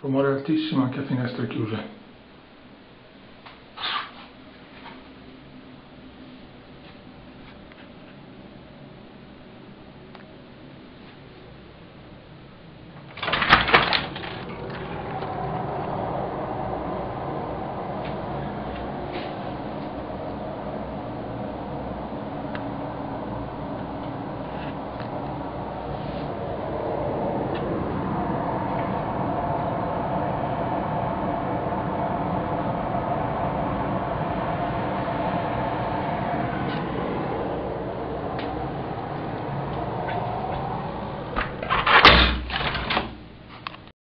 rumore altissimo anche a finestre chiuse.